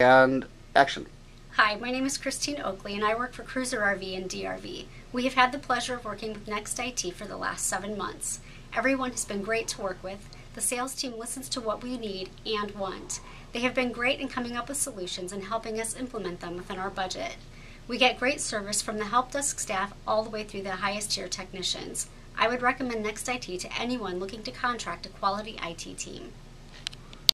And action. Hi, my name is Christine Oakley and I work for Cruiser RV and DRV. We have had the pleasure of working with Next IT for the last seven months. Everyone has been great to work with. The sales team listens to what we need and want. They have been great in coming up with solutions and helping us implement them within our budget. We get great service from the help desk staff all the way through the highest tier technicians. I would recommend Next IT to anyone looking to contract a quality IT team.